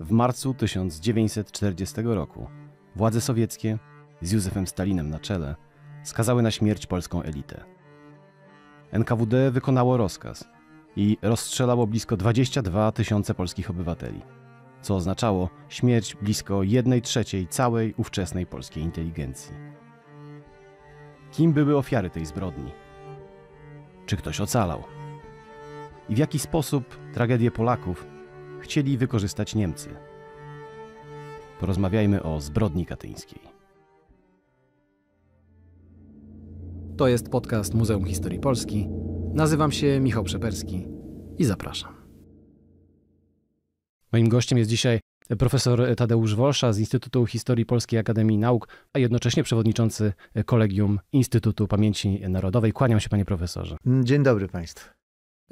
W marcu 1940 roku władze sowieckie z Józefem Stalinem na czele skazały na śmierć polską elitę. NKWD wykonało rozkaz i rozstrzelało blisko 22 tysiące polskich obywateli, co oznaczało śmierć blisko 1 trzeciej całej ówczesnej polskiej inteligencji. Kim były ofiary tej zbrodni? Czy ktoś ocalał? I w jaki sposób tragedię Polaków chcieli wykorzystać Niemcy? Porozmawiajmy o zbrodni katyńskiej. To jest podcast Muzeum Historii Polski. Nazywam się Michał Przeperski i zapraszam. Moim gościem jest dzisiaj profesor Tadeusz Wolsza z Instytutu Historii Polskiej Akademii Nauk, a jednocześnie przewodniczący Kolegium Instytutu Pamięci Narodowej. Kłaniam się, panie profesorze. Dzień dobry państwu.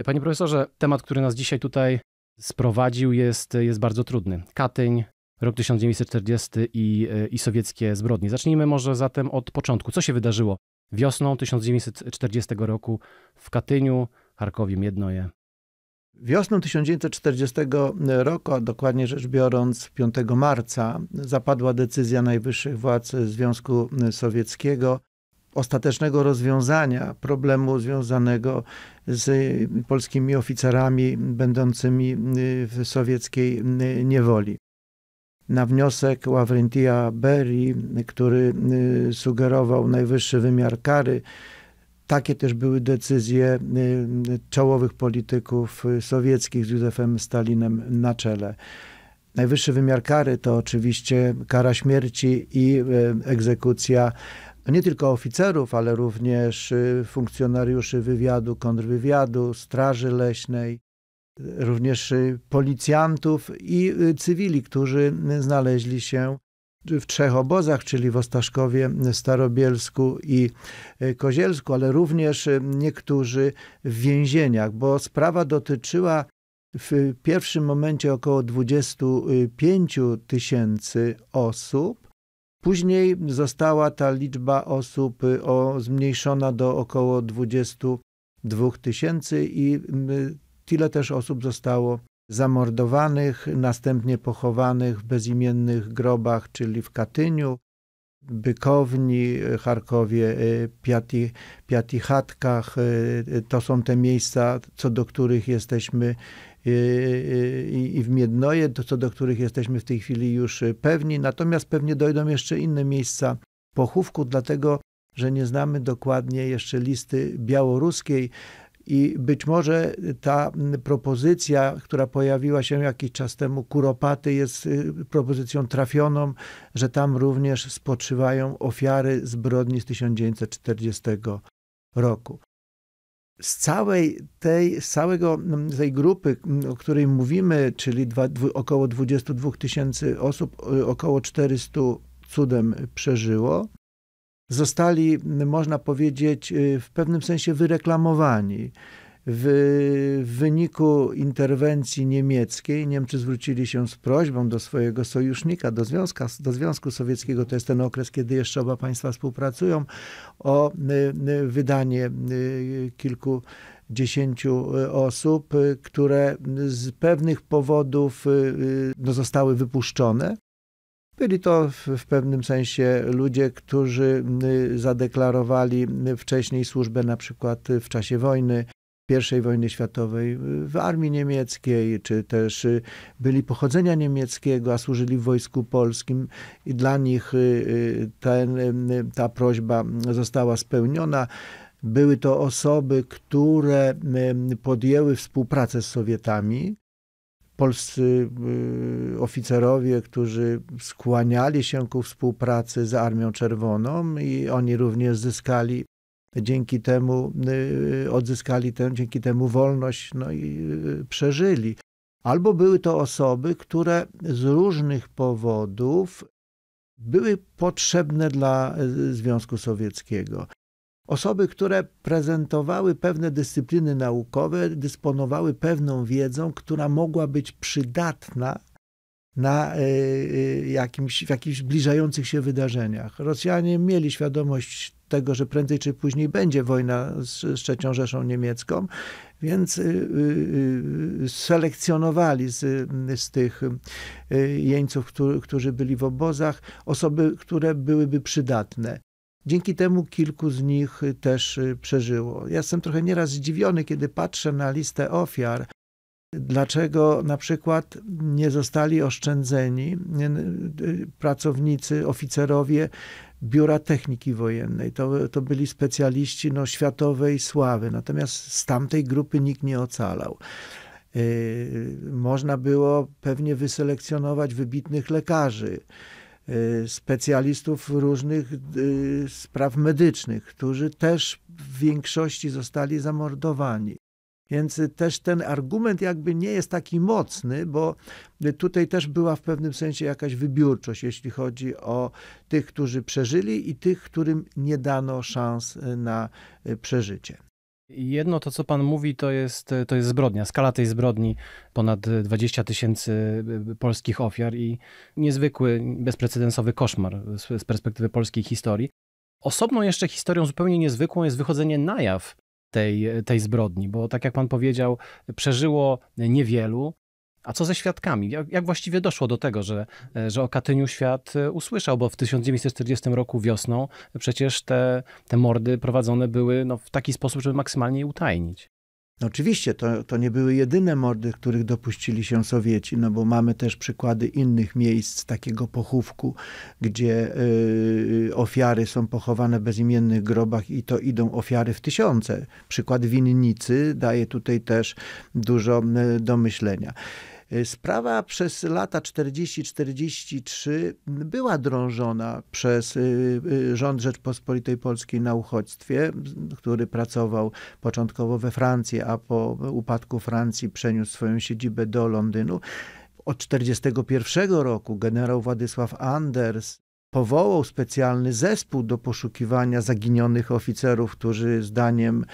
Panie profesorze, temat, który nas dzisiaj tutaj sprowadził, jest, jest bardzo trudny. Katyń, rok 1940 i, i sowieckie zbrodnie. Zacznijmy może zatem od początku. Co się wydarzyło wiosną 1940 roku w Katyniu, Charkowie, Miednoje? Wiosną 1940 roku, a dokładnie rzecz biorąc 5 marca, zapadła decyzja najwyższych władz Związku Sowieckiego ostatecznego rozwiązania problemu związanego z polskimi oficerami będącymi w sowieckiej niewoli. Na wniosek Ławrentia Berry, który sugerował najwyższy wymiar kary, takie też były decyzje czołowych polityków sowieckich z Józefem Stalinem na czele. Najwyższy wymiar kary to oczywiście kara śmierci i egzekucja nie tylko oficerów, ale również funkcjonariuszy wywiadu, kontrwywiadu, straży leśnej, również policjantów i cywili, którzy znaleźli się w trzech obozach, czyli w Ostaszkowie, Starobielsku i Kozielsku, ale również niektórzy w więzieniach, bo sprawa dotyczyła w pierwszym momencie około 25 tysięcy osób. Później została ta liczba osób o, zmniejszona do około 22 tysięcy i tyle też osób zostało zamordowanych, następnie pochowanych w bezimiennych grobach, czyli w Katyniu, Bykowni, Charkowie, Piati, Piatichatkach. To są te miejsca, co do których jesteśmy i w Miednoje, co do których jesteśmy w tej chwili już pewni. Natomiast pewnie dojdą jeszcze inne miejsca pochówku, dlatego że nie znamy dokładnie jeszcze listy białoruskiej. I być może ta propozycja, która pojawiła się jakiś czas temu, Kuropaty, jest propozycją trafioną, że tam również spoczywają ofiary zbrodni z 1940 roku. Z całej tej, z całego tej grupy, o której mówimy, czyli dwa, dwu, około 22 tysięcy osób, około 400 cudem przeżyło zostali, można powiedzieć, y, w pewnym sensie wyreklamowani. W wyniku interwencji niemieckiej Niemcy zwrócili się z prośbą do swojego sojusznika, do, Związka, do Związku Sowieckiego, to jest ten okres, kiedy jeszcze oba państwa współpracują, o y, y, wydanie kilku dziesięciu osób, które z pewnych powodów no, zostały wypuszczone. Byli to w, pewnym sensie ludzie, którzy y, zadeklarowali wcześniej służbę na przykład w czasie wojny, I wojny światowej w armii niemieckiej, czy też y, byli pochodzenia niemieckiego, a służyli w wojsku polskim i dla nich y, ten, ta prośba została spełniona. Były to osoby, które podjęły współpracę z Sowietami, polscy y, oficerowie, którzy skłaniali się ku współpracy z Armią Czerwoną i oni również zyskali dzięki temu, y, odzyskali tę, dzięki temu wolność no i y, przeżyli. Albo były to osoby, które z różnych powodów były potrzebne dla Związku Sowieckiego. Osoby, które prezentowały pewne dyscypliny naukowe, dysponowały pewną wiedzą, która mogła być przydatna na e, e, jakimś, w jakichś zbliżających się wydarzeniach. Rosjanie mieli świadomość tego, że prędzej czy później będzie wojna z, z trzecią Rzeszą Niemiecką Więc selekcjonowali z, z tych jeńców, którzy byli w obozach, osoby, które byłyby przydatne. Dzięki temu kilku z nich też przeżyło. Ja jestem trochę nieraz zdziwiony, kiedy patrzę na listę ofiar, Dlaczego na przykład nie zostali oszczędzeni pracownicy, oficerowie Biura Techniki Wojennej? To, to byli specjaliści no, światowej sławy, natomiast z tamtej grupy nikt nie ocalał. Y, można było pewnie wyselekcjonować wybitnych lekarzy, y, specjalistów różnych y, spraw medycznych, którzy też w większości zostali zamordowani. Więc też ten argument jakby nie jest taki mocny, bo tutaj też była w pewnym sensie jakaś wybiórczość, jeśli chodzi o tych, którzy przeżyli i tych, którym nie dano szans na przeżycie. Jedno to, co pan mówi, to jest, to jest zbrodnia. Skala tej zbrodni ponad 20 tysięcy polskich ofiar i niezwykły, bezprecedensowy koszmar z, z perspektywy polskiej historii. Osobną jeszcze historią zupełnie niezwykłą jest wychodzenie na jaw tej, tej zbrodni, bo tak jak pan powiedział, przeżyło niewielu. A co ze świadkami? Jak, jak, właściwie doszło do tego, że, że o Katyniu świat usłyszał? Bo w 1940 roku wiosną przecież te, te mordy prowadzone były no, w taki sposób, żeby maksymalnie je utajnić. No oczywiście to, to nie były jedyne mordy, których dopuścili się Sowieci, no bo mamy też przykłady innych miejsc takiego pochówku, gdzie y, ofiary są pochowane w bezimiennych grobach i to idą ofiary w tysiące. Przykład winnicy daje tutaj też dużo y, do myślenia. Y, sprawa przez lata 40-43 była drążona przez y, y, rząd Rzeczpospolitej Polskiej na uchodźstwie, który pracował początkowo we Francji, a po upadku Francji przeniósł swoją siedzibę do Londynu. Od 1941 roku generał Władysław Anders powołał specjalny zespół do poszukiwania zaginionych oficerów, którzy zdaniem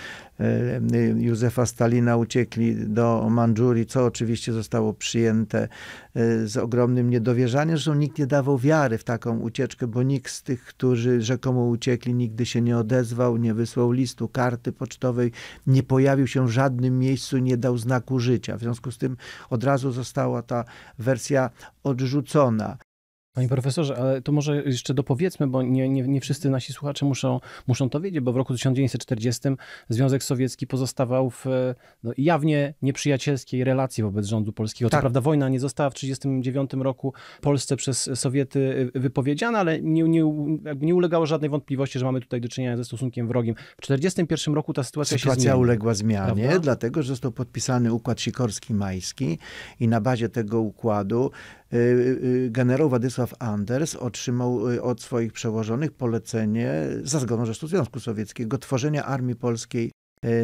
e, Józefa Stalina uciekli do Mandżurii, co oczywiście zostało przyjęte e, z ogromnym niedowierzaniem. Zresztą nikt nie dawał wiary w taką ucieczkę, bo nikt z tych, którzy rzekomo uciekli, nigdy się nie odezwał, nie wysłał listu, karty pocztowej, nie pojawił się w żadnym miejscu, nie dał znaku życia. W związku z tym od razu została ta wersja odrzucona. Panie profesorze, ale to może jeszcze dopowiedzmy, bo nie, nie, nie wszyscy nasi słuchacze muszą, muszą to wiedzieć, bo w roku 1940 Związek Sowiecki pozostawał w no, jawnie nieprzyjacielskiej relacji wobec rządu polskiego. Tak. To prawda, wojna nie została w 1939 roku Polsce przez Sowiety wypowiedziana, ale nie, nie, nie ulegało żadnej wątpliwości, że mamy tutaj do czynienia ze stosunkiem wrogim. W 1941 roku ta sytuacja, sytuacja się zmieniła. uległa zmianie, prawda? dlatego że został podpisany układ Sikorski-Majski i na bazie tego układu Y, y, generał Władysław Anders otrzymał y, od swoich przełożonych polecenie za zgodą Rzesztu Związku Sowieckiego tworzenia armii polskiej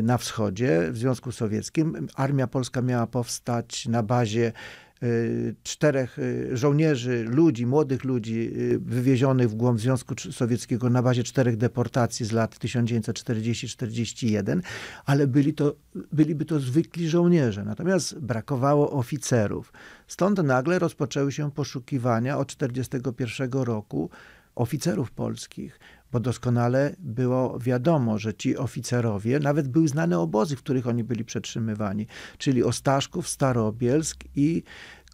na wschodzie w Związku Sowieckim. Armia polska miała powstać na bazie Y, czterech y, żołnierzy, ludzi, młodych ludzi y, wywiezionych w głąb Związku Sowieckiego na bazie czterech deportacji z lat 1940-41, ale byli to, byliby to zwykli żołnierze. Natomiast brakowało oficerów. Stąd nagle rozpoczęły się poszukiwania od 1941 roku oficerów polskich bo doskonale było wiadomo, że ci oficerowie, nawet były znane obozy, w których oni byli przetrzymywani, czyli Ostaszków, Starobielsk i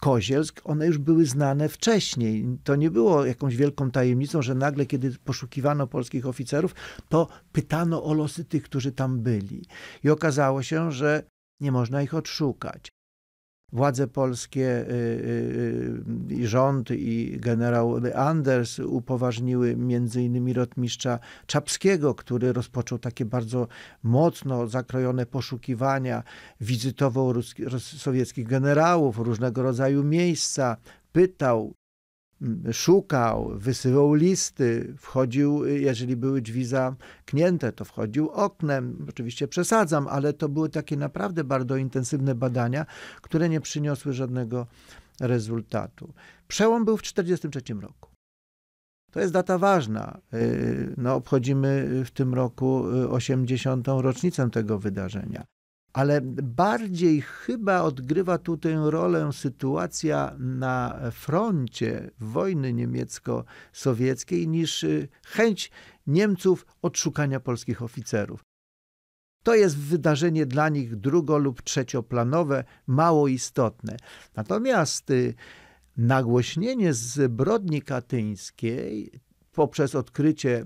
Kozielsk, one już były znane wcześniej. To nie było jakąś wielką tajemnicą, że nagle, kiedy poszukiwano polskich oficerów, to pytano o losy tych, którzy tam byli. I okazało się, że nie można ich odszukać władze polskie y, y, y, i rząd i generał Anders upoważniły między innymi rotmistrza Czapskiego, który rozpoczął takie bardzo mocno zakrojone poszukiwania, wizytował sowieckich generałów, różnego rodzaju miejsca, pytał, szukał, wysyłał listy, wchodził, jeżeli były drzwi zamknięte, to wchodził oknem. Oczywiście przesadzam, ale to były takie naprawdę bardzo intensywne badania, które nie przyniosły żadnego rezultatu. Przełom był w 1943 roku. To jest data ważna. Y, no, obchodzimy w tym roku 80. rocznicę tego wydarzenia ale bardziej chyba odgrywa tutaj rolę sytuacja na froncie wojny niemiecko-sowieckiej niż y, chęć Niemców odszukania polskich oficerów. To jest wydarzenie dla nich drugo- lub trzecioplanowe, mało istotne. Natomiast y, nagłośnienie zbrodni katyńskiej poprzez odkrycie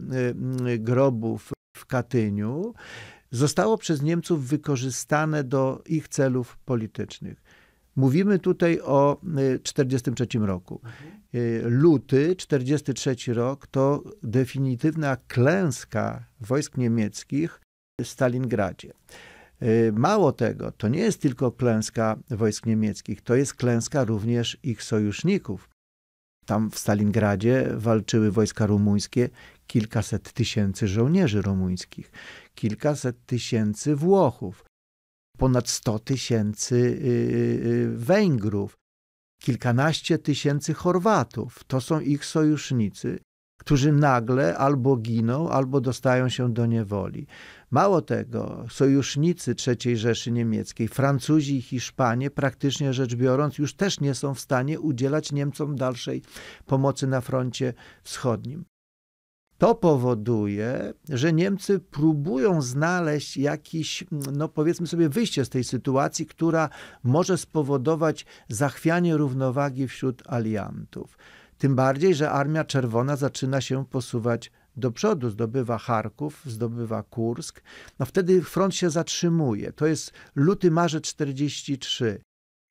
y, grobów w Katyniu zostało przez Niemców wykorzystane do ich celów politycznych. Mówimy tutaj o 1943 roku. Luty 1943 rok to definitywna klęska wojsk niemieckich w Stalingradzie. Mało tego, to nie jest tylko klęska wojsk niemieckich, to jest klęska również ich sojuszników. Tam w Stalingradzie walczyły wojska rumuńskie, kilkaset tysięcy żołnierzy rumuńskich, kilkaset tysięcy Włochów, ponad 100 tysięcy y, y, Węgrów, kilkanaście tysięcy Chorwatów. To są ich sojusznicy, którzy nagle albo giną, albo dostają się do niewoli. Mało tego, sojusznicy III Rzeszy Niemieckiej, Francuzi i Hiszpanie, praktycznie rzecz biorąc, już też nie są w stanie udzielać Niemcom dalszej pomocy na froncie wschodnim. To powoduje, że Niemcy próbują znaleźć jakiś, no powiedzmy sobie, wyjście z tej sytuacji, która może spowodować zachwianie równowagi wśród aliantów. Tym bardziej, że Armia Czerwona zaczyna się posuwać do przodu, zdobywa Charków, zdobywa Kursk. No wtedy front się zatrzymuje. To jest luty, marzec 43.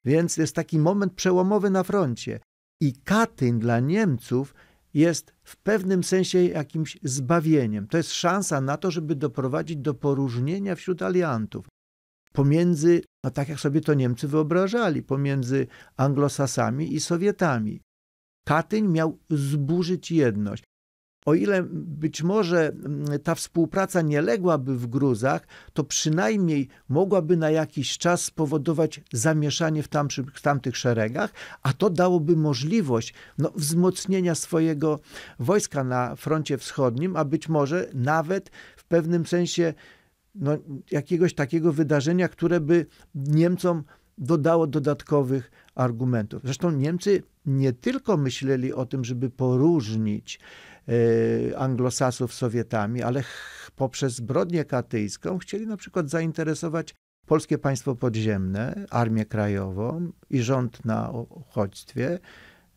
Więc jest taki moment przełomowy na froncie. I Katyń dla Niemców jest w pewnym sensie jakimś zbawieniem. To jest szansa na to, żeby doprowadzić do poróżnienia wśród aliantów. Pomiędzy, no tak jak sobie to Niemcy wyobrażali, pomiędzy Anglosasami i Sowietami. Katyń miał zburzyć jedność. O ile być może mm, ta współpraca nie ległaby w gruzach, to przynajmniej mogłaby na jakiś czas spowodować zamieszanie w, w tamtych szeregach, a to dałoby możliwość no, wzmocnienia swojego wojska na froncie wschodnim, a być może nawet w pewnym sensie no, jakiegoś takiego wydarzenia, które by Niemcom dodało dodatkowych argumentów. Zresztą Niemcy nie tylko myśleli o tym, żeby poróżnić anglosasów Sowietami, ale poprzez zbrodnię katyjską chcieli na przykład zainteresować polskie państwo podziemne, armię krajową i rząd na uchodźstwie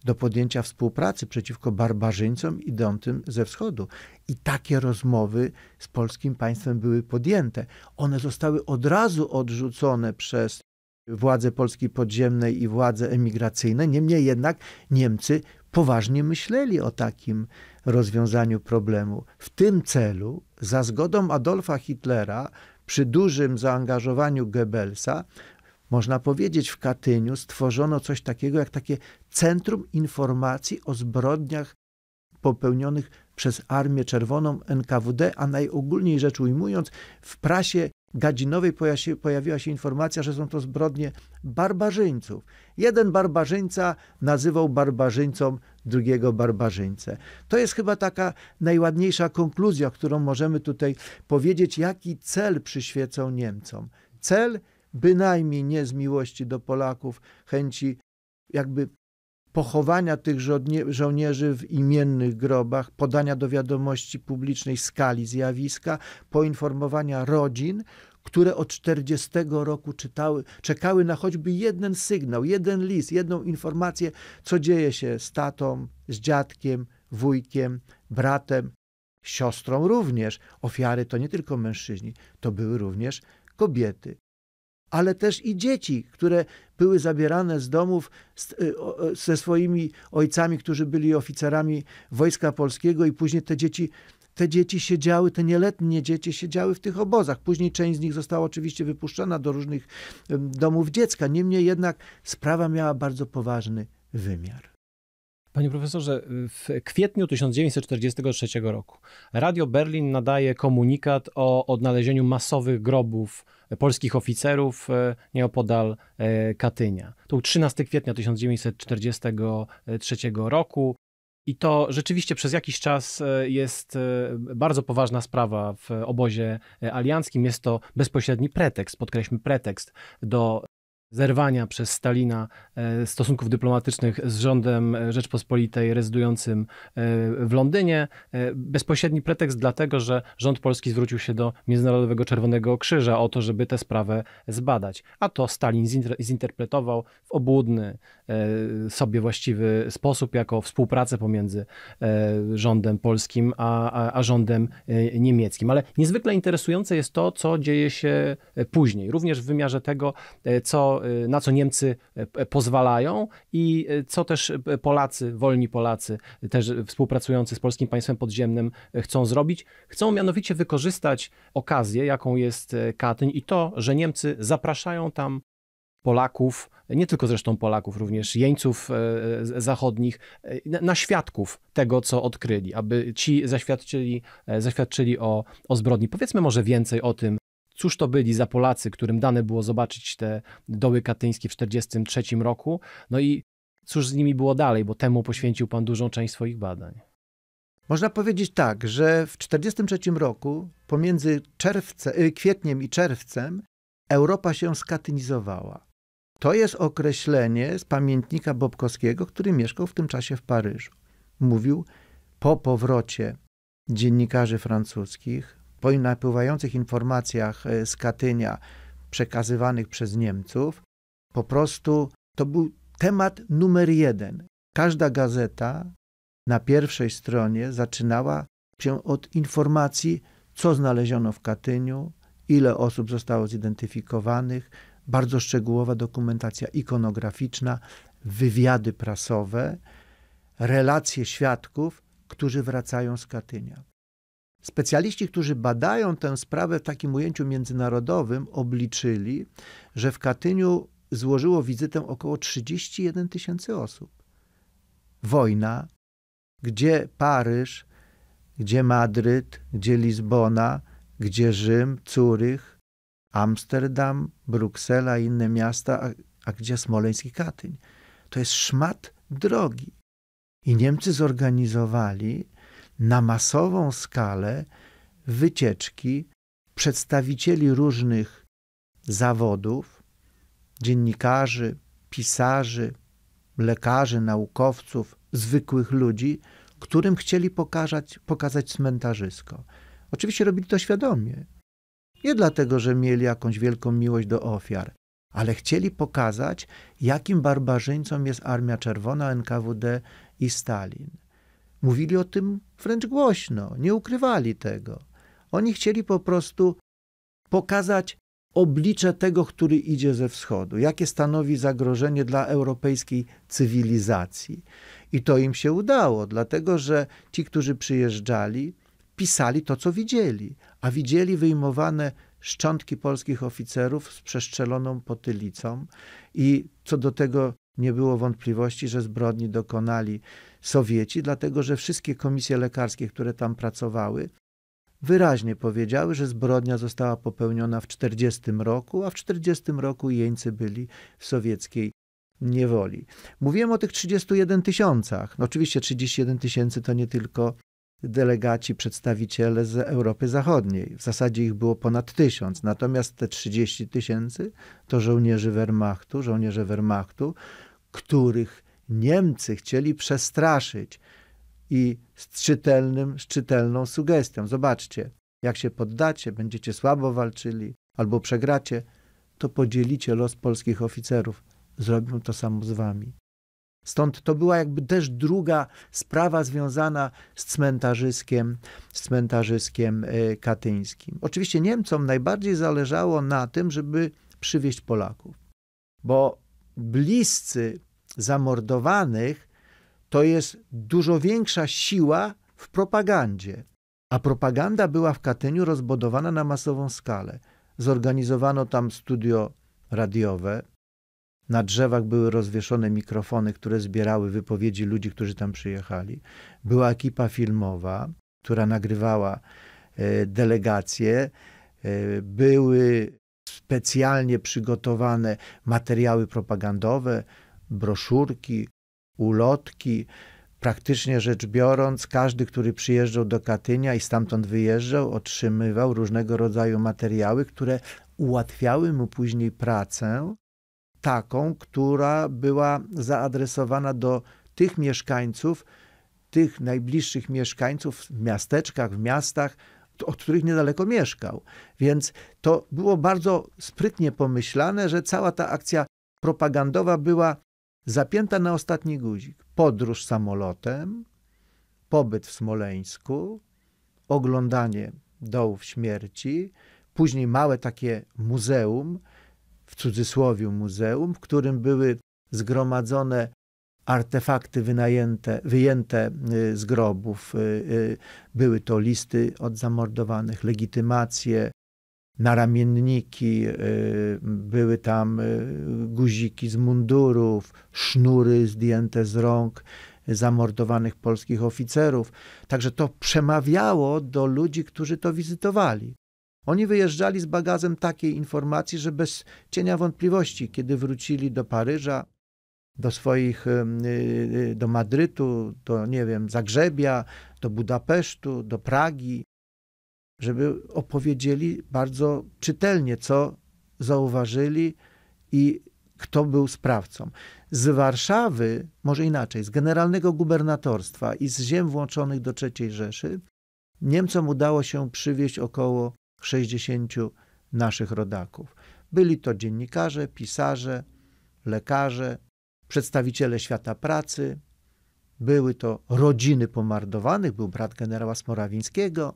do podjęcia współpracy przeciwko barbarzyńcom idącym ze wschodu. I takie rozmowy z polskim państwem były podjęte. One zostały od razu odrzucone przez władze Polski podziemnej i władze emigracyjne. Niemniej jednak Niemcy poważnie myśleli o takim rozwiązaniu problemu. W tym celu, za zgodą Adolfa Hitlera, przy dużym zaangażowaniu Goebbelsa, można powiedzieć, w Katyniu stworzono coś takiego jak takie Centrum Informacji o Zbrodniach popełnionych przez Armię Czerwoną NKWD, a najogólniej rzecz ujmując, w prasie Gadzinowej pojawiła się informacja, że są to zbrodnie barbarzyńców. Jeden barbarzyńca nazywał barbarzyńcą drugiego barbarzyńcę. To jest chyba taka najładniejsza konkluzja, którą możemy tutaj powiedzieć, jaki cel przyświecał Niemcom. Cel bynajmniej nie z miłości do Polaków, chęci jakby pochowania tych żołnierzy w imiennych grobach, podania do wiadomości publicznej skali zjawiska, poinformowania rodzin, które od 40 roku czytały, czekały na choćby jeden sygnał, jeden list, jedną informację, co dzieje się z tatą, z dziadkiem, wujkiem, bratem, siostrą również. Ofiary to nie tylko mężczyźni, to były również kobiety ale też i dzieci, które były zabierane z domów y, ze swoimi ojcami, którzy byli oficerami Wojska Polskiego i później te dzieci te dzieci siedziały, te nieletnie dzieci siedziały w tych obozach. Później część z nich została oczywiście wypuszczona do różnych domów dziecka. Niemniej jednak sprawa miała bardzo poważny wymiar. Panie profesorze, w kwietniu 1943 roku Radio Berlin nadaje komunikat o odnalezieniu masowych grobów polskich oficerów e, nieopodal e, Katynia. To był 13 kwietnia 1943 roku. I to rzeczywiście przez jakiś czas e, jest bardzo poważna sprawa w obozie alianckim. Jest to bezpośredni pretekst, podkreślmy pretekst do zerwania przez Stalina e, stosunków dyplomatycznych z rządem Rzeczpospolitej rezydującym e, w Londynie. E, bezpośredni pretekst dlatego, że rząd polski zwrócił się do Międzynarodowego Czerwonego Krzyża o to, żeby tę sprawę zbadać. A to Stalin zinterpretował w obłudny, sobie właściwy sposób, jako współpracę pomiędzy rządem polskim a, a, a rządem niemieckim. Ale niezwykle interesujące jest to, co dzieje się później, również w wymiarze tego, co Y, na co Niemcy y, pozwalają i y, co też Polacy, wolni Polacy, też współpracujący z polskim państwem podziemnym chcą zrobić. Chcą mianowicie wykorzystać okazję, jaką jest Katyń i to, że Niemcy zapraszają tam Polaków, nie tylko zresztą Polaków, również jeńców zachodnich, na świadków tego, co odkryli, aby ci zaświadczyli, zaświadczyli o, o zbrodni. Powiedzmy może więcej o tym, Cóż to byli za Polacy, którym dane było zobaczyć te doły katyńskie w 1943 roku? No i cóż z nimi było dalej, bo temu poświęcił Pan dużą część swoich badań. Można powiedzieć tak, że w 1943 roku, pomiędzy czerwce, y, kwietniem i czerwcem, Europa się skatynizowała. To jest określenie z pamiętnika Bobkowskiego, który mieszkał w tym czasie w Paryżu. Mówił po powrocie dziennikarzy francuskich po napływających informacjach e, z Katynia przekazywanych przez Niemców, po prostu to był temat numer jeden. Każda gazeta na pierwszej stronie zaczynała się od informacji, co znaleziono w Katyniu, ile osób zostało zidentyfikowanych, bardzo szczegółowa dokumentacja ikonograficzna, wywiady prasowe, relacje świadków, którzy wracają z Katynia. Specjaliści, którzy badają tę sprawę w takim ujęciu międzynarodowym, obliczyli, że w Katyniu złożyło wizytę około 31 tysięcy osób. Wojna, gdzie Paryż, gdzie Madryt, gdzie Lizbona, gdzie Rzym, Curych, Amsterdam, Bruksela i inne miasta, a, a gdzie Smoleński Katyń. To jest szmat drogi. I Niemcy zorganizowali na masową skalę wycieczki przedstawicieli różnych zawodów, dziennikarzy, pisarzy, lekarzy, naukowców, zwykłych ludzi, którym chcieli pokazać, pokazać cmentarzysko. Oczywiście robili to świadomie. Nie dlatego, że mieli jakąś wielką miłość do ofiar, ale chcieli pokazać, jakim barbarzyńcą jest Armia Czerwona, NKWD i Stalin. Mówili o tym wręcz głośno, nie ukrywali tego. Oni chcieli po prostu pokazać oblicze tego, który idzie ze wschodu, jakie stanowi zagrożenie dla europejskiej cywilizacji. I to im się udało, dlatego że ci, którzy przyjeżdżali, pisali to, co widzieli, a widzieli wyjmowane szczątki polskich oficerów z przestrzeloną potylicą i co do tego nie było wątpliwości, że zbrodni dokonali Sowieci, dlatego że wszystkie komisje lekarskie, które tam pracowały, wyraźnie powiedziały, że zbrodnia została popełniona w 40 roku, a w 40 roku jeńcy byli w sowieckiej niewoli. Mówiłem o tych 31 tysiącach. No oczywiście 31 tysięcy to nie tylko delegaci, przedstawiciele z Europy Zachodniej. W zasadzie ich było ponad tysiąc. Natomiast te 30 tysięcy to żołnierzy Wehrmachtu, żołnierze Wehrmachtu, których Niemcy chcieli przestraszyć i z, czytelnym, z czytelną sugestią. Zobaczcie, jak się poddacie, będziecie słabo walczyli albo przegracie, to podzielicie los polskich oficerów. Zrobią to samo z wami. Stąd to była jakby też druga sprawa związana z cmentarzyskiem, z cmentarzyskiem e, katyńskim. Oczywiście Niemcom najbardziej zależało na tym, żeby przywieźć Polaków, bo bliscy zamordowanych to jest dużo większa siła w propagandzie. A propaganda była w Katyniu rozbudowana na masową skalę. Zorganizowano tam studio radiowe. Na drzewach były rozwieszone mikrofony, które zbierały wypowiedzi ludzi, którzy tam przyjechali. Była ekipa filmowa, która nagrywała e, delegacje. E, były specjalnie przygotowane materiały propagandowe, broszurki, ulotki. Praktycznie rzecz biorąc, każdy, który przyjeżdżał do Katynia i stamtąd wyjeżdżał, otrzymywał różnego rodzaju materiały, które ułatwiały mu później pracę taką, która była zaadresowana do tych mieszkańców, tych najbliższych mieszkańców w miasteczkach, w miastach, od których niedaleko mieszkał. Więc to było bardzo sprytnie pomyślane, że cała ta akcja propagandowa była zapięta na ostatni guzik. Podróż samolotem, pobyt w Smoleńsku, oglądanie dołów śmierci, później małe takie muzeum, w cudzysłowie muzeum, w którym były zgromadzone artefakty wynajęte, wyjęte y, z grobów. Y, y, były to listy od zamordowanych, legitymacje, naramienniki, były tam guziki z mundurów, sznury zdjęte z rąk zamordowanych polskich oficerów. Także to przemawiało do ludzi, którzy to wizytowali. Oni wyjeżdżali z bagazem takiej informacji, że bez cienia wątpliwości, kiedy wrócili do Paryża, do swoich, y, y, do Madrytu, do, nie wiem, Zagrzebia, do Budapesztu, do Pragi, żeby opowiedzieli bardzo czytelnie, co zauważyli i kto był sprawcą. Z Warszawy, może inaczej, z generalnego gubernatorstwa i z ziem włączonych do III Rzeszy, Niemcom udało się przywieźć około 60 naszych rodaków. Byli to dziennikarze, pisarze, lekarze, przedstawiciele świata pracy, były to rodziny pomordowanych, był brat generała Smorawińskiego,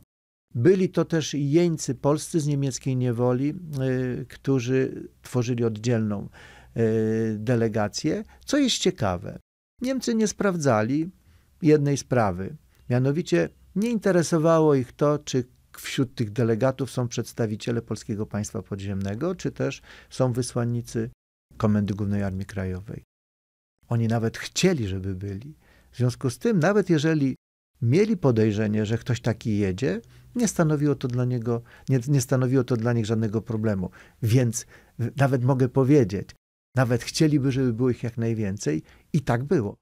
byli to też jeńcy polscy z niemieckiej niewoli, y, którzy tworzyli oddzielną y, delegację. Co jest ciekawe, Niemcy nie sprawdzali jednej sprawy, mianowicie nie interesowało ich to, czy wśród tych delegatów są przedstawiciele Polskiego Państwa Podziemnego, czy też są wysłannicy Komendy Głównej Armii Krajowej. Oni nawet chcieli, żeby byli. W związku z tym, nawet jeżeli mieli podejrzenie, że ktoś taki jedzie, nie stanowiło to dla niego, nie, nie stanowiło to dla nich żadnego problemu. Więc nawet mogę powiedzieć, nawet chcieliby, żeby było ich jak najwięcej i tak było.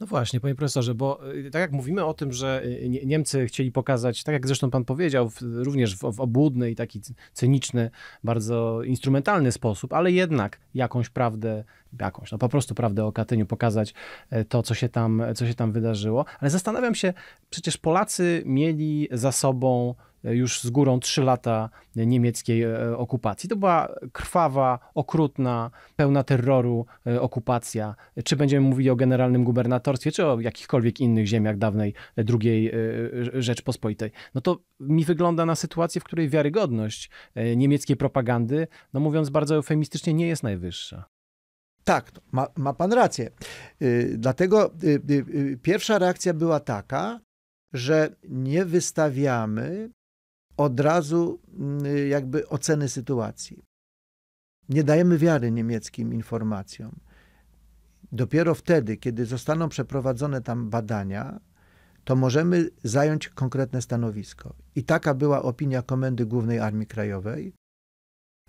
No właśnie, panie profesorze, bo y, tak jak mówimy o tym, że y, Niemcy chcieli pokazać, tak jak zresztą pan powiedział, również w, w obłudny i taki cyniczny, bardzo instrumentalny sposób, ale jednak jakąś prawdę, jakąś, no po prostu prawdę o Katyniu, pokazać e, to, co się tam, co się tam wydarzyło. Ale zastanawiam się, przecież Polacy mieli za sobą już z górą trzy lata niemieckiej e, okupacji. To była krwawa, okrutna, pełna terroru e, okupacja. Czy będziemy mówili o generalnym gubernatorstwie, czy o jakichkolwiek innych ziemiach dawnej e, II Rzeczpospolitej. No to mi wygląda na sytuację, w której wiarygodność niemieckiej propagandy, no mówiąc bardzo eufemistycznie, nie jest najwyższa. Tak, ma, ma pan rację. Yy, dlatego yy, yy, pierwsza reakcja była taka, że nie wystawiamy od razu mm, jakby oceny sytuacji. Nie dajemy wiary niemieckim informacjom. Dopiero wtedy, kiedy zostaną przeprowadzone tam badania, to możemy zająć konkretne stanowisko. I taka była opinia Komendy Głównej Armii Krajowej,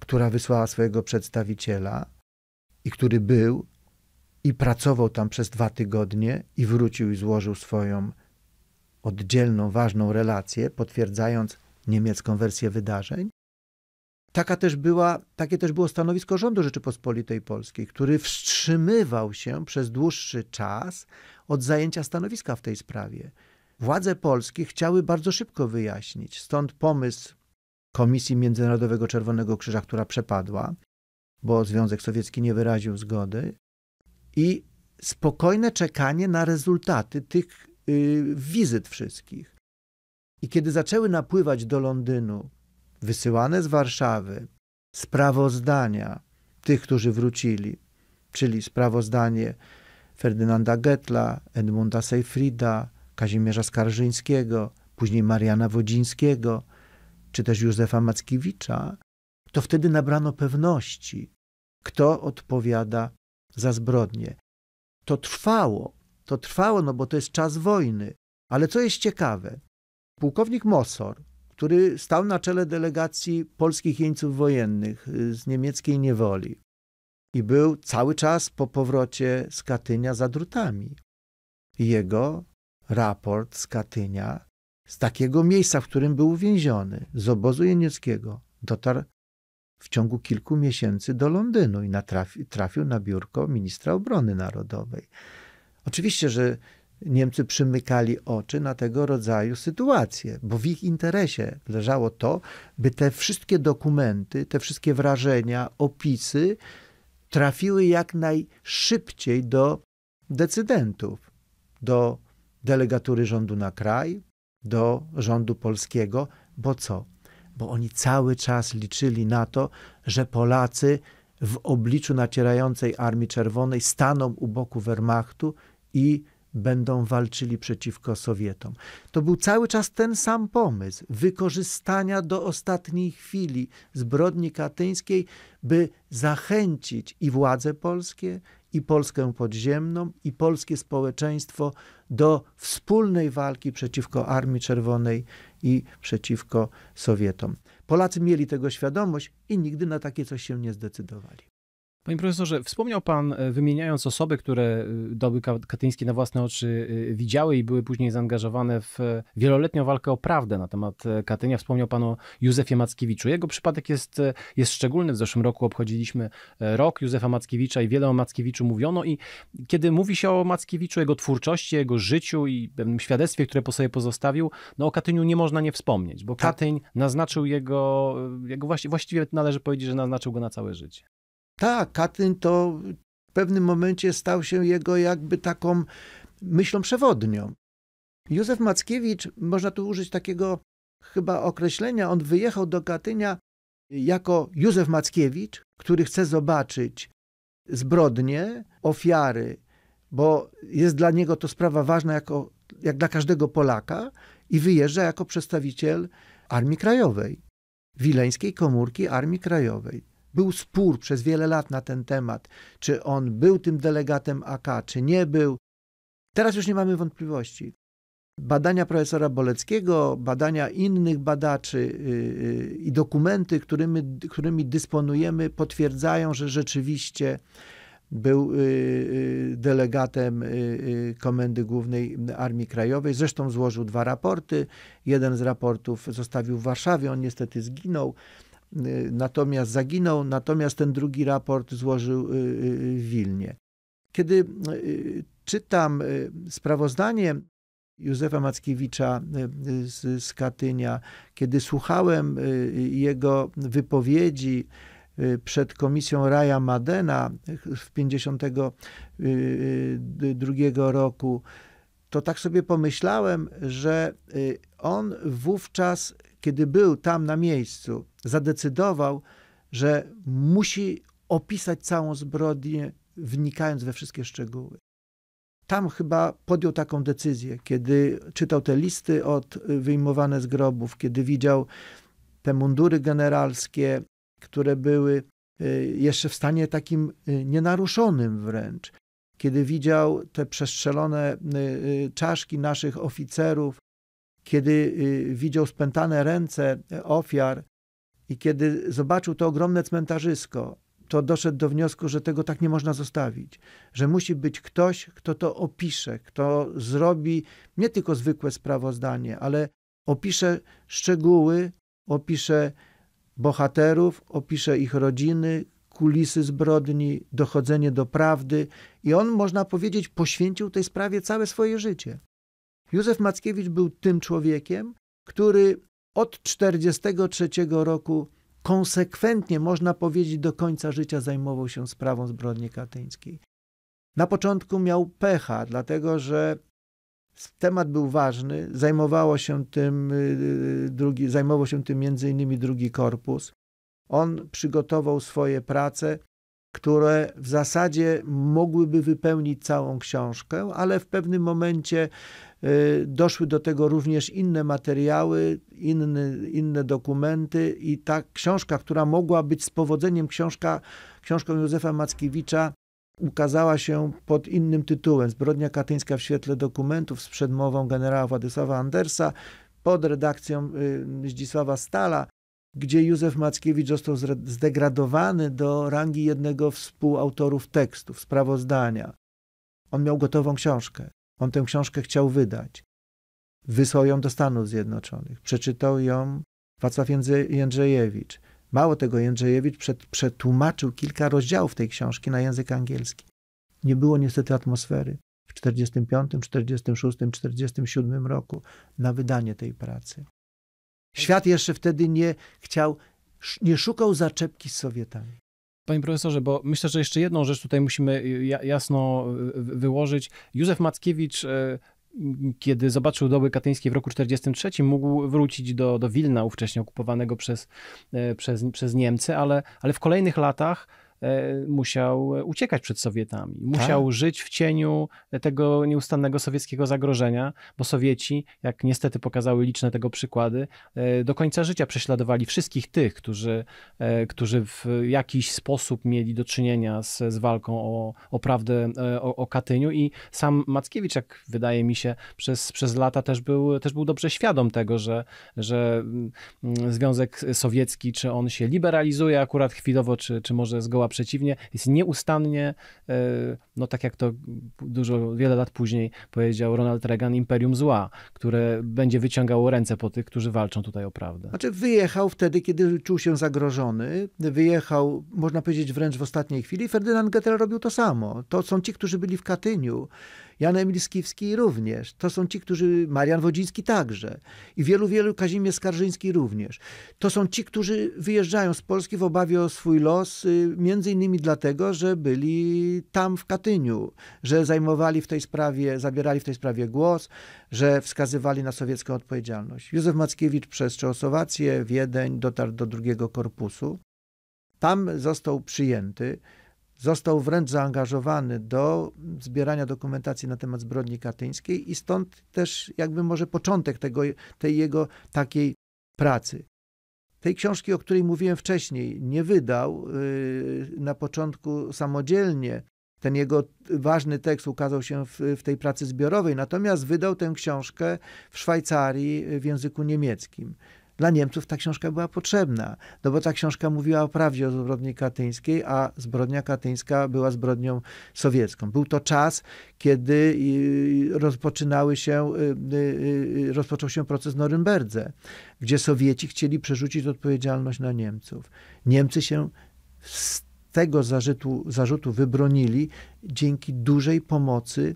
która wysłała swojego przedstawiciela i który był i pracował tam przez dwa tygodnie i wrócił i złożył swoją oddzielną, ważną relację, potwierdzając niemiecką wersję wydarzeń. Taka też była, takie też było stanowisko rządu Rzeczypospolitej Polskiej, który wstrzymywał się przez dłuższy czas od zajęcia stanowiska w tej sprawie. Władze polskie chciały bardzo szybko wyjaśnić, stąd pomysł Komisji Międzynarodowego Czerwonego Krzyża, która przepadła, bo Związek Sowiecki nie wyraził zgody, i spokojne czekanie na rezultaty tych y, wizyt wszystkich. I kiedy zaczęły napływać do Londynu, wysyłane z Warszawy, sprawozdania tych, którzy wrócili, czyli sprawozdanie Ferdynanda Getla, Edmunda Seyfrida, Kazimierza Skarżyńskiego, później Mariana Wodzińskiego, czy też Józefa Mackiewicza, to wtedy nabrano pewności, kto odpowiada za zbrodnie. To trwało, to trwało, no bo to jest czas wojny. Ale co jest ciekawe, Pułkownik Mossor, który stał na czele delegacji polskich jeńców wojennych y, z niemieckiej niewoli i był cały czas po powrocie z Katynia za drutami. Jego raport z Katynia, z takiego miejsca, w którym był uwięziony, z obozu jenieckiego, dotarł w ciągu kilku miesięcy do Londynu i natrafi, trafił na biurko ministra obrony narodowej. Oczywiście, że Niemcy przymykali oczy na tego rodzaju sytuacje, bo w ich interesie leżało to, by te wszystkie dokumenty, te wszystkie wrażenia, opisy trafiły jak najszybciej do decydentów, do delegatury rządu na kraj, do rządu polskiego, bo co? Bo oni cały czas liczyli na to, że Polacy w obliczu nacierającej Armii Czerwonej staną u boku Wehrmachtu i będą walczyli przeciwko Sowietom. To był cały czas ten sam pomysł wykorzystania do ostatniej chwili zbrodni katyńskiej, by zachęcić i władze polskie, i Polskę podziemną, i polskie społeczeństwo do wspólnej walki przeciwko Armii Czerwonej i przeciwko Sowietom. Polacy mieli tego świadomość i nigdy na takie coś się nie zdecydowali. Panie profesorze, wspomniał pan, e, wymieniając osoby, które e, doby katyńskie na własne oczy e, widziały i były później zaangażowane w wieloletnią walkę o prawdę na temat Katynia. Wspomniał pan o Józefie Mackiewiczu. Jego przypadek jest, jest szczególny. W zeszłym roku obchodziliśmy rok Józefa Mackiewicza i wiele o Mackiewiczu mówiono i kiedy mówi się o Mackiewiczu, jego twórczości, jego życiu i pewnym świadectwie, które po sobie pozostawił, no o Katyniu nie można nie wspomnieć, bo tak. Katyń naznaczył jego, jego właściwie należy powiedzieć, że naznaczył go na całe życie. Tak, Katyn to w pewnym momencie stał się jego jakby taką myślą przewodnią. Józef Mackiewicz, można tu użyć takiego chyba określenia, on wyjechał do Katynia jako Józef Mackiewicz, który chce zobaczyć zbrodnie, ofiary, bo jest dla niego to sprawa ważna jako, jak dla każdego Polaka i wyjeżdża jako przedstawiciel Armii Krajowej, Wileńskiej Komórki Armii Krajowej. Był spór przez wiele lat na ten temat, czy on był tym delegatem AK, czy nie był. Teraz już nie mamy wątpliwości. Badania profesora Boleckiego, badania innych badaczy yy, i dokumenty, którymi, którymi dysponujemy, potwierdzają, że rzeczywiście był yy, delegatem Komendy Głównej Armii Krajowej. Zresztą złożył dwa raporty. Jeden z raportów zostawił w Warszawie, on niestety zginął. Y, natomiast zaginął, natomiast ten drugi raport złożył y, y, w Wilnie. Kiedy czytam sprawozdanie Józefa Mackiewicza z, z Katynia, kiedy słuchałem jego wypowiedzi przed komisją Raja Madena w 1952 roku, to tak sobie pomyślałem, że on wówczas kiedy był tam na miejscu, zadecydował, że musi opisać całą zbrodnię, wnikając we wszystkie szczegóły. Tam chyba podjął taką decyzję, kiedy czytał te listy od, wyjmowane z grobów, kiedy widział te mundury generalskie, które były y, jeszcze w stanie takim y, nienaruszonym wręcz, kiedy widział te przestrzelone y, czaszki naszych oficerów, kiedy y, widział spętane ręce ofiar i kiedy zobaczył to ogromne cmentarzysko, to doszedł do wniosku, że tego tak nie można zostawić, że musi być ktoś, kto to opisze, kto zrobi nie tylko zwykłe sprawozdanie, ale opisze szczegóły, opisze bohaterów, opisze ich rodziny, kulisy zbrodni, dochodzenie do prawdy i on, można powiedzieć, poświęcił tej sprawie całe swoje życie. Józef Mackiewicz był tym człowiekiem, który od 1943 roku konsekwentnie, można powiedzieć, do końca życia zajmował się sprawą zbrodni katyńskiej. Na początku miał pecha, dlatego że temat był ważny, zajmowało się tym y, drugi, zajmował się tym między innymi drugi korpus. On przygotował swoje prace, które w zasadzie mogłyby wypełnić całą książkę, ale w pewnym momencie y, doszły do tego również inne materiały, inne, inne dokumenty i ta książka, która mogła być z powodzeniem książka, książką Józefa Mackiewicza, ukazała się pod innym tytułem Zbrodnia katyńska w świetle dokumentów z przedmową generała Władysława Andersa pod redakcją y, Zdzisława Stala gdzie Józef Mackiewicz został zdegradowany do rangi jednego współautorów tekstów, sprawozdania. On miał gotową książkę. On tę książkę chciał wydać. Wysłał ją do Stanów Zjednoczonych. Przeczytał ją Wacław Jędrzejewicz. Mało tego, Jędrzejewicz przetłumaczył kilka rozdziałów tej książki na język angielski. Nie było niestety atmosfery w 45, 46, 47 roku na wydanie tej pracy. Świat jeszcze wtedy nie chciał, nie szukał zaczepki z Sowietami. Panie profesorze, bo myślę, że jeszcze jedną rzecz tutaj musimy jasno wyłożyć. Józef Mackiewicz e, kiedy zobaczył doły katyńskie w roku 1943, mógł wrócić do, do Wilna, ówcześnie okupowanego przez, e, przez, przez Niemcy, ale, ale w kolejnych latach musiał uciekać przed Sowietami. Musiał tak. żyć w cieniu tego nieustannego sowieckiego zagrożenia, bo Sowieci, jak niestety pokazały liczne tego przykłady, e, do końca życia prześladowali wszystkich tych, którzy, e, którzy w jakiś sposób mieli do czynienia z, z walką o, o prawdę o, o Katyniu i sam Mackiewicz, jak wydaje mi się, przez, przez lata też był, też był dobrze świadom tego, że, że mm, Związek Sowiecki, czy on się liberalizuje akurat chwilowo, czy, czy może zgoła przeciwnie, jest nieustannie, e, no tak jak to dużo, wiele lat później powiedział Ronald Reagan, imperium zła, które będzie wyciągało ręce po tych, którzy walczą tutaj o prawdę. Znaczy wyjechał wtedy, kiedy czuł się zagrożony, wyjechał, można powiedzieć wręcz w ostatniej chwili. Ferdynand Gettel robił to samo. To są ci, którzy byli w Katyniu. Jan Emil Skiwski również. To są ci, którzy, Marian Wodziński także. I wielu, wielu, Kazimierz Skarżyński również. To są ci, którzy wyjeżdżają z Polski w obawie o swój los, y, między innymi dlatego, że byli tam w Katyniu, że zajmowali w tej sprawie, zabierali w tej sprawie głos, że wskazywali na sowiecką odpowiedzialność. Józef Mackiewicz przez Czechosłowację, Wiedeń dotarł do drugiego korpusu. Tam został przyjęty. Został wręcz zaangażowany do zbierania dokumentacji na temat zbrodni katyńskiej i stąd też jakby może początek tego, tej jego takiej pracy. Tej książki, o której mówiłem wcześniej, nie wydał yy, na początku samodzielnie. Ten jego ważny tekst ukazał się w, w tej pracy zbiorowej, natomiast wydał tę książkę w Szwajcarii w języku niemieckim dla Niemców ta książka była potrzebna, no bo ta książka mówiła o prawdzie o zbrodni katyńskiej, a zbrodnia katyńska była zbrodnią sowiecką. Był to czas, kiedy rozpoczynały się, y, y, y, rozpoczął się proces w Norymberdze, gdzie Sowieci chcieli przerzucić odpowiedzialność na Niemców. Niemcy się z tego zarzutu, zarzutu wybronili dzięki dużej pomocy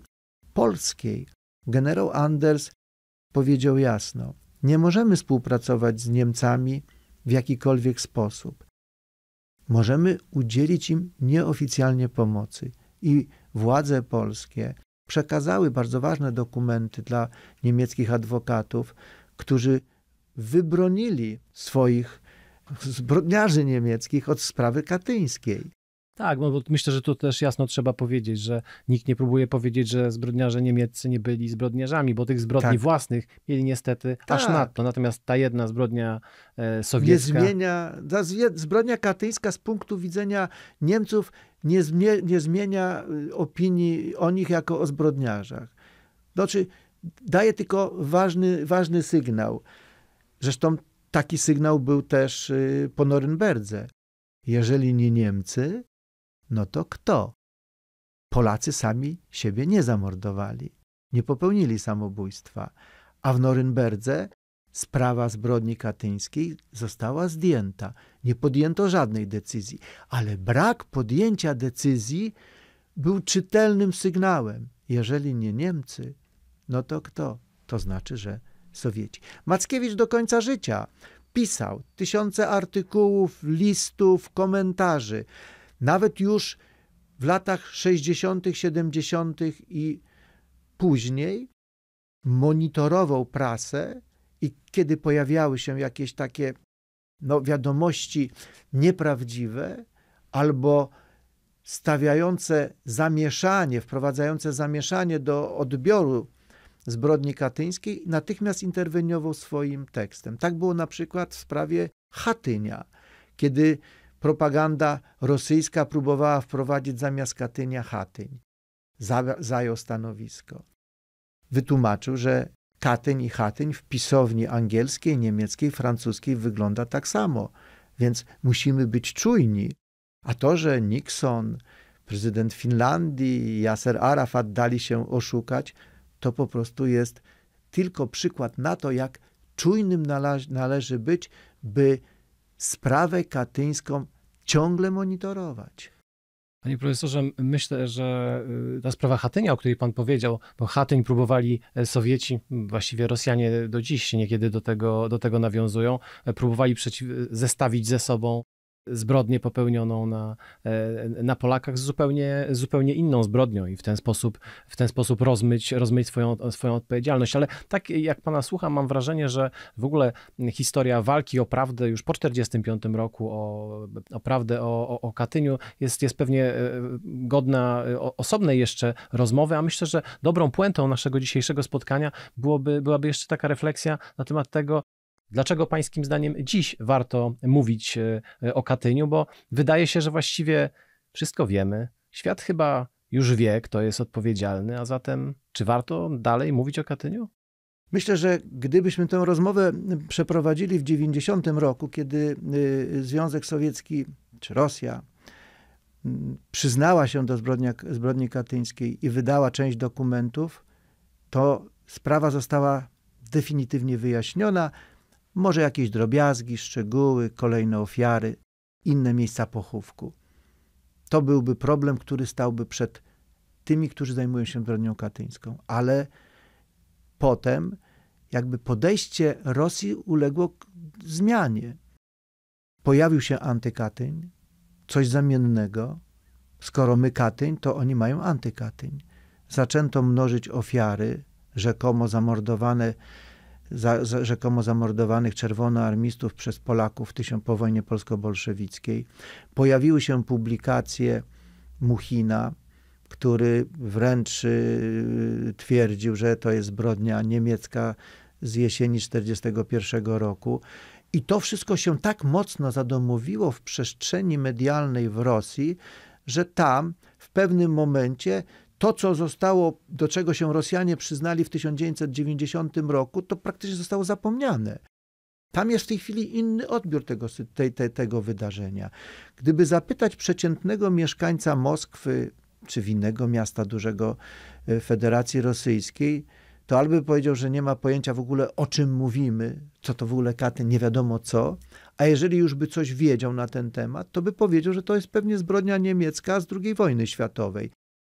polskiej. Generał Anders powiedział jasno, nie możemy współpracować z Niemcami w jakikolwiek sposób. Możemy udzielić im nieoficjalnie pomocy i władze polskie przekazały bardzo ważne dokumenty dla niemieckich adwokatów, którzy wybronili swoich zbrodniarzy niemieckich od sprawy katyńskiej. Tak, no bo myślę, że tu też jasno trzeba powiedzieć, że nikt nie próbuje powiedzieć, że zbrodniarze niemieccy nie byli zbrodniarzami, bo tych zbrodni tak. własnych mieli niestety tak. aż nadto. Natomiast ta jedna zbrodnia e, sowiecka... Nie zmienia, ta zbrodnia katyńska z punktu widzenia Niemców nie, zmie, nie zmienia y, opinii o nich jako o zbrodniarzach. Znaczy, daje tylko ważny, ważny sygnał. Zresztą taki sygnał był też y, po Norymberdze. Jeżeli nie Niemcy, no to kto? Polacy sami siebie nie zamordowali, nie popełnili samobójstwa, a w Norymberdze sprawa zbrodni katyńskiej została zdjęta. Nie podjęto żadnej decyzji, ale brak podjęcia decyzji był czytelnym sygnałem. Jeżeli nie Niemcy, no to kto? To znaczy, że Sowieci. Mackiewicz do końca życia pisał tysiące artykułów, listów, komentarzy nawet już w latach 60., 70. i później monitorował prasę i kiedy pojawiały się jakieś takie no, wiadomości nieprawdziwe albo stawiające zamieszanie, wprowadzające zamieszanie do odbioru zbrodni katyńskiej, natychmiast interweniował swoim tekstem. Tak było na przykład w sprawie Hatynia, kiedy propaganda rosyjska próbowała wprowadzić zamiast Katynia Hatyń. Zajął stanowisko. Wytłumaczył, że Katyń i Hatyń w pisowni angielskiej, niemieckiej, francuskiej wygląda tak samo, więc musimy być czujni. A to, że Nixon, prezydent Finlandii, Yasser Arafat dali się oszukać, to po prostu jest tylko przykład na to, jak czujnym należy być, by sprawę katyńską ciągle monitorować. Panie profesorze, myślę, że y, ta sprawa Hatynia, o której pan powiedział, bo Hatyń próbowali e, Sowieci, właściwie Rosjanie do dziś niekiedy do tego, do tego nawiązują, e, próbowali przeciw, zestawić ze sobą zbrodnię popełnioną na, e, na Polakach z zupełnie, zupełnie inną zbrodnią i w ten sposób, w ten sposób rozmyć, rozmyć swoją, swoją odpowiedzialność. Ale tak jak pana słucham, mam wrażenie, że w ogóle historia walki o prawdę już po 1945 roku, o, o prawdę o, o, o Katyniu jest, jest pewnie e, godna e, osobnej jeszcze rozmowy, a myślę, że dobrą puentą naszego dzisiejszego spotkania byłoby, byłaby jeszcze taka refleksja na temat tego, Dlaczego pańskim zdaniem dziś warto mówić e, o Katyniu? Bo wydaje się, że właściwie wszystko wiemy. Świat chyba już wie, kto jest odpowiedzialny, a zatem czy warto dalej mówić o Katyniu? Myślę, że gdybyśmy tę rozmowę przeprowadzili w 90 roku, kiedy y, Związek Sowiecki czy Rosja mm, przyznała się do zbrodni katyńskiej i wydała część dokumentów, to sprawa została definitywnie wyjaśniona. Może jakieś drobiazgi, szczegóły, kolejne ofiary, inne miejsca pochówku. To byłby problem, który stałby przed tymi, którzy zajmują się zbrodnią katyńską. Ale potem jakby podejście Rosji uległo zmianie. Pojawił się antykatyń, coś zamiennego. Skoro my Katyń, to oni mają antykatyń. Zaczęto mnożyć ofiary, rzekomo zamordowane za, za, rzekomo zamordowanych czerwonoarmistów przez Polaków tysiąc, po wojnie polsko-bolszewickiej. Pojawiły się publikacje Muchina, który wręcz y, twierdził, że to jest zbrodnia niemiecka z jesieni 1941 roku. I to wszystko się tak mocno zadomowiło w przestrzeni medialnej w Rosji, że tam w pewnym momencie to, co zostało, do czego się Rosjanie przyznali w 1990 roku, to praktycznie zostało zapomniane. Tam jest w tej chwili inny odbiór tego, te, te, tego wydarzenia. Gdyby zapytać przeciętnego mieszkańca Moskwy czy innego miasta dużego e, Federacji Rosyjskiej, to albo by powiedział, że nie ma pojęcia w ogóle o czym mówimy, co to w ogóle Katyn, nie wiadomo co, a jeżeli już by coś wiedział na ten temat, to by powiedział, że to jest pewnie zbrodnia niemiecka z II wojny światowej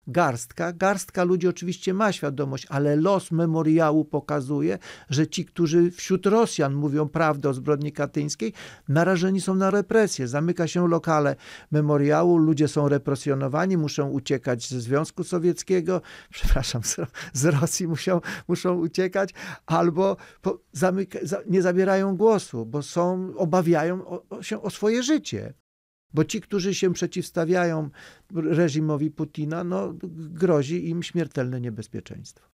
garstka. Garstka ludzi oczywiście ma świadomość, ale los memoriału pokazuje, że ci, którzy wśród Rosjan mówią prawdę o zbrodni katyńskiej, narażeni są na represję. Zamyka się lokale memoriału, ludzie są represjonowani, muszą uciekać ze Związku Sowieckiego, przepraszam, z Rosji muszą, muszą uciekać, albo po, zamyka, nie zabierają głosu, bo są, obawiają o, się o swoje życie. Bo ci, którzy się przeciwstawiają reżimowi Putina, no, grozi im śmiertelne niebezpieczeństwo.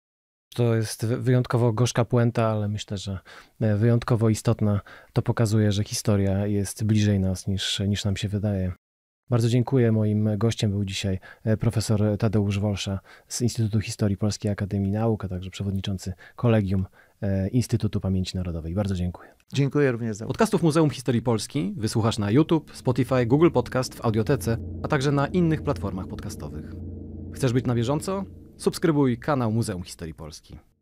To jest wyjątkowo gorzka puenta, ale myślę, że e, wyjątkowo istotna. To pokazuje, że historia jest bliżej nas niż, niż nam się wydaje. Bardzo dziękuję. Moim gościem był dzisiaj e, profesor Tadeusz Wolsza z Instytutu Historii Polskiej Akademii Nauk, a także przewodniczący Kolegium Instytutu Pamięci Narodowej. Bardzo dziękuję. Dziękuję również za Podcastów Muzeum Historii Polski wysłuchasz na YouTube, Spotify, Google Podcast, w Audiotece, a także na innych platformach podcastowych. Chcesz być na bieżąco? Subskrybuj kanał Muzeum Historii Polski.